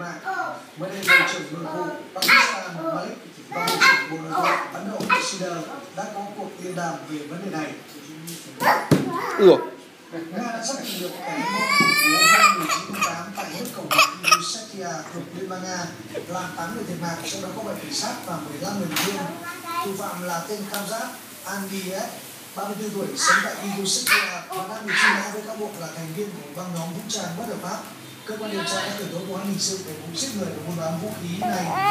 mạng. Mới đây, Bộ trưởng Nội vụ Pakistan Malik và Bộ trưởng Bộ Nội vụ Ấn Độ Siddhar đã có cuộc điện đàm về vấn đề này. Ủa, Nga đã xác định được bố hôm 19 tháng 8 tại hết cổng Yusetia thuộc Liên bang Nga, làm 8 người thiệt mạng, trong đó có 7 cảnh sát và 15 người bị thương. Thủ phạm là tên Kamzat Andiev, 34 tuổi, sống tại Yusetia và đang bị truy nã với các buộc là thành viên của băng nhóm vũ trang bất hợp pháp. Cơ quan điều tra đã khởi tố vụ án hình sự về vụ giết người và buôn bán vũ khí này.